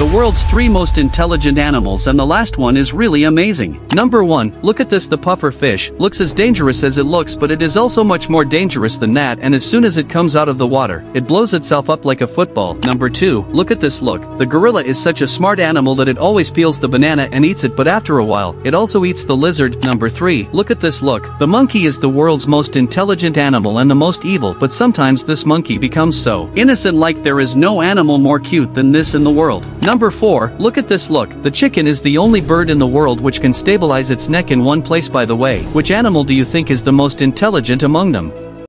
the world's three most intelligent animals and the last one is really amazing. Number 1, look at this the puffer fish, looks as dangerous as it looks but it is also much more dangerous than that and as soon as it comes out of the water, it blows itself up like a football. Number 2, look at this look, the gorilla is such a smart animal that it always peels the banana and eats it but after a while, it also eats the lizard. Number 3, look at this look, the monkey is the world's most intelligent animal and the most evil but sometimes this monkey becomes so innocent like there is no animal more cute than this in the world. Number 4, look at this look, the chicken is the only bird in the world which can stabilize its neck in one place by the way, which animal do you think is the most intelligent among them?